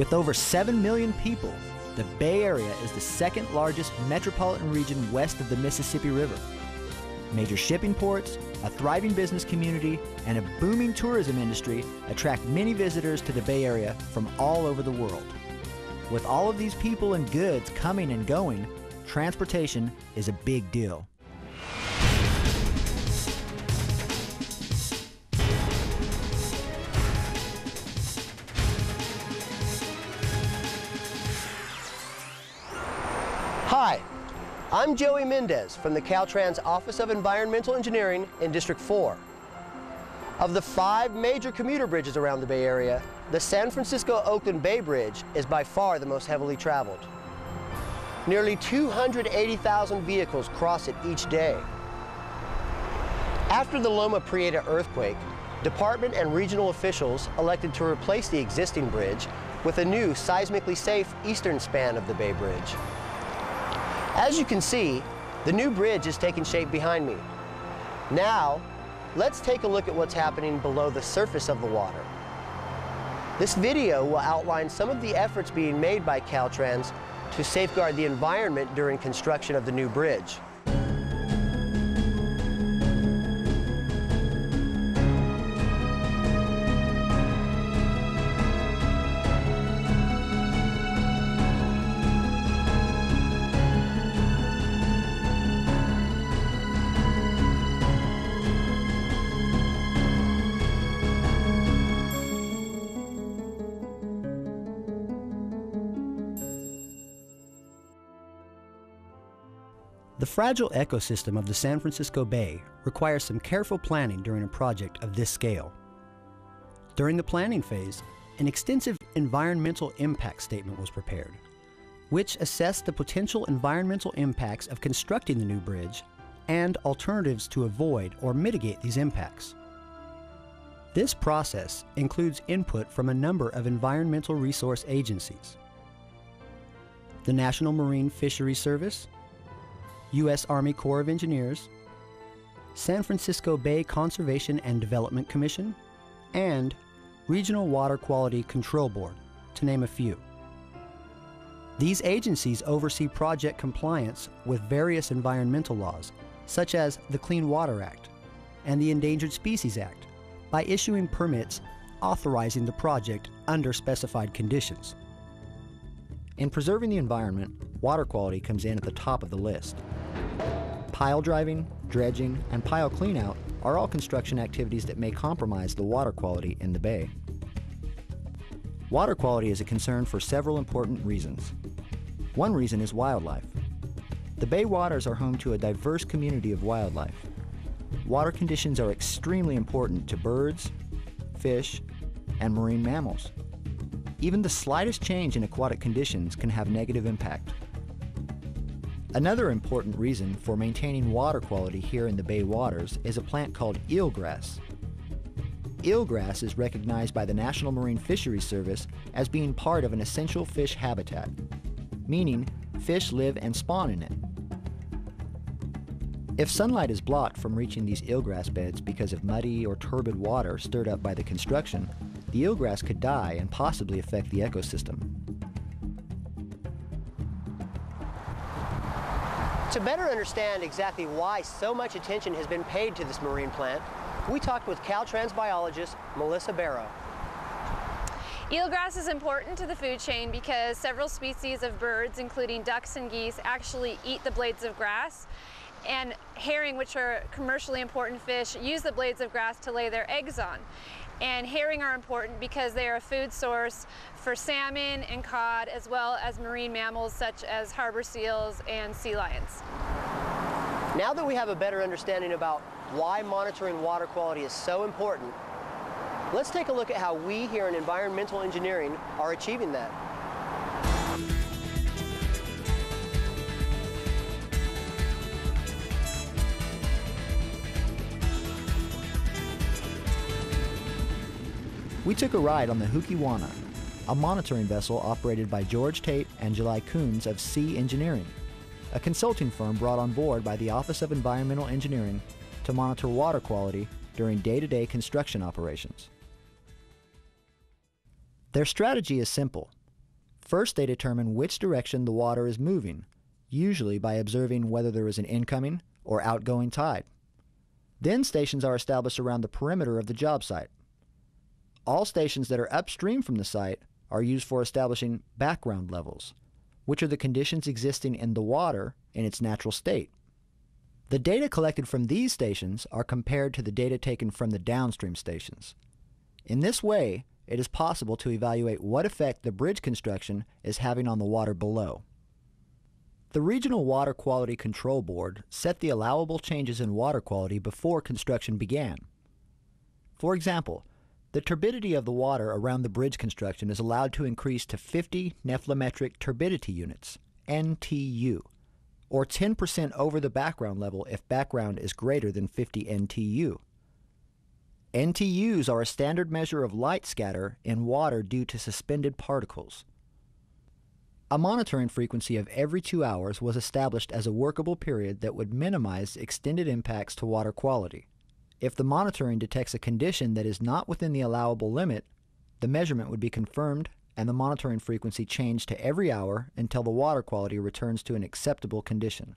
With over 7 million people, the Bay Area is the second largest metropolitan region west of the Mississippi River. Major shipping ports, a thriving business community, and a booming tourism industry attract many visitors to the Bay Area from all over the world. With all of these people and goods coming and going, transportation is a big deal. Hi, I'm Joey Mendez from the Caltrans Office of Environmental Engineering in District 4. Of the five major commuter bridges around the Bay Area, the San Francisco-Oakland Bay Bridge is by far the most heavily traveled. Nearly 280,000 vehicles cross it each day. After the Loma Prieta earthquake, department and regional officials elected to replace the existing bridge with a new seismically safe eastern span of the Bay Bridge. As you can see, the new bridge is taking shape behind me. Now, let's take a look at what's happening below the surface of the water. This video will outline some of the efforts being made by Caltrans to safeguard the environment during construction of the new bridge. The fragile ecosystem of the San Francisco Bay requires some careful planning during a project of this scale. During the planning phase, an extensive environmental impact statement was prepared, which assessed the potential environmental impacts of constructing the new bridge and alternatives to avoid or mitigate these impacts. This process includes input from a number of environmental resource agencies. The National Marine Fisheries Service, U.S. Army Corps of Engineers, San Francisco Bay Conservation and Development Commission, and Regional Water Quality Control Board, to name a few. These agencies oversee project compliance with various environmental laws, such as the Clean Water Act and the Endangered Species Act, by issuing permits authorizing the project under specified conditions. In preserving the environment, water quality comes in at the top of the list. Pile driving, dredging, and pile cleanout are all construction activities that may compromise the water quality in the bay. Water quality is a concern for several important reasons. One reason is wildlife. The bay waters are home to a diverse community of wildlife. Water conditions are extremely important to birds, fish, and marine mammals. Even the slightest change in aquatic conditions can have negative impact. Another important reason for maintaining water quality here in the bay waters is a plant called eelgrass. Eelgrass is recognized by the National Marine Fisheries Service as being part of an essential fish habitat, meaning fish live and spawn in it. If sunlight is blocked from reaching these eelgrass beds because of muddy or turbid water stirred up by the construction, the eelgrass could die and possibly affect the ecosystem. To better understand exactly why so much attention has been paid to this marine plant, we talked with Caltrans biologist Melissa Barrow. Eelgrass is important to the food chain because several species of birds, including ducks and geese, actually eat the blades of grass. And herring, which are commercially important fish, use the blades of grass to lay their eggs on. And herring are important because they are a food source for salmon and cod, as well as marine mammals such as harbor seals and sea lions. Now that we have a better understanding about why monitoring water quality is so important, let's take a look at how we here in environmental engineering are achieving that. We took a ride on the Hukiwana, a monitoring vessel operated by George Tate and July Coons of Sea Engineering, a consulting firm brought on board by the Office of Environmental Engineering to monitor water quality during day-to-day construction operations. Their strategy is simple. First, they determine which direction the water is moving, usually by observing whether there is an incoming or outgoing tide. Then stations are established around the perimeter of the job site. All stations that are upstream from the site are used for establishing background levels, which are the conditions existing in the water in its natural state. The data collected from these stations are compared to the data taken from the downstream stations. In this way, it is possible to evaluate what effect the bridge construction is having on the water below. The Regional Water Quality Control Board set the allowable changes in water quality before construction began. For example, the turbidity of the water around the bridge construction is allowed to increase to 50 nephelometric turbidity units, NTU, or 10% over the background level if background is greater than 50 NTU. NTUs are a standard measure of light scatter in water due to suspended particles. A monitoring frequency of every two hours was established as a workable period that would minimize extended impacts to water quality. If the monitoring detects a condition that is not within the allowable limit, the measurement would be confirmed and the monitoring frequency changed to every hour until the water quality returns to an acceptable condition.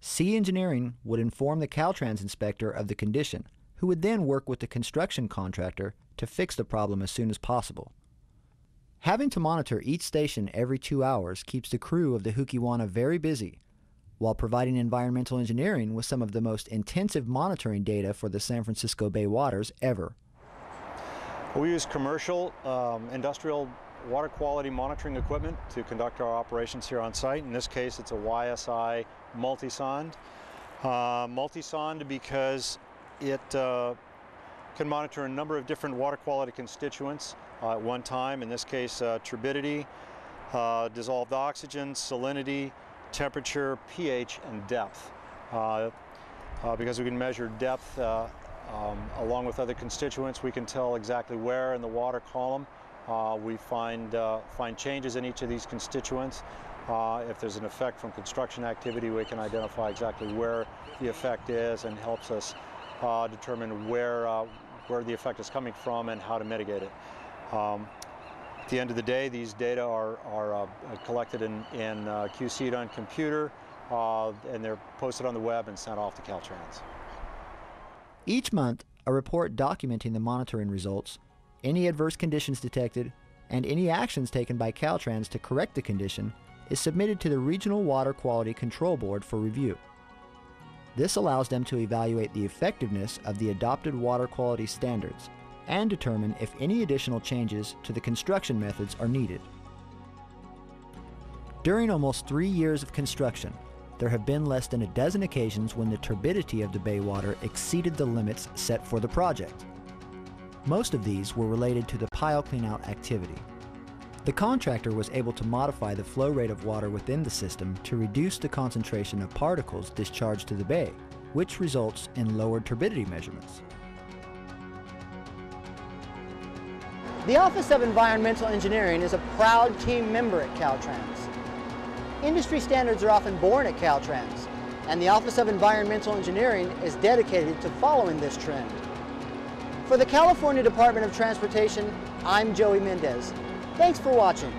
Sea Engineering would inform the Caltrans inspector of the condition, who would then work with the construction contractor to fix the problem as soon as possible. Having to monitor each station every two hours keeps the crew of the Hukiwana very busy while providing environmental engineering with some of the most intensive monitoring data for the San Francisco Bay waters ever. We use commercial, um, industrial water quality monitoring equipment to conduct our operations here on site. In this case, it's a YSI multi-sonde. Uh, multi-sonde because it uh, can monitor a number of different water quality constituents uh, at one time. In this case, uh, turbidity, uh, dissolved oxygen, salinity, temperature, pH, and depth. Uh, uh, because we can measure depth uh, um, along with other constituents, we can tell exactly where in the water column uh, we find, uh, find changes in each of these constituents. If there's an effect from construction activity, we can identify exactly where the effect is and helps us determine where, where the effect is coming from and how to mitigate it. Um, at the end of the day, these data are, are uh, collected in, in uh, QC'd on computer, uh, and they're posted on the web and sent off to Caltrans. Each month, a report documenting the monitoring results, any adverse conditions detected, and any actions taken by Caltrans to correct the condition is submitted to the Regional Water Quality Control Board for review. This allows them to evaluate the effectiveness of the adopted water quality standards and determine if any additional changes to the construction methods are needed. During almost three years of construction, there have been less than a dozen occasions when the turbidity of the bay water exceeded the limits set for the project. Most of these were related to the pile cleanout activity. The contractor was able to modify the flow rate of water within the system to reduce the concentration of particles discharged to the bay, which results in lower turbidity measurements. The Office of Environmental Engineering is a proud team member at Caltrans. Industry standards are often born at Caltrans, and the Office of Environmental Engineering is dedicated to following this trend. For the California Department of Transportation, I'm Joey Mendez. Thanks for watching.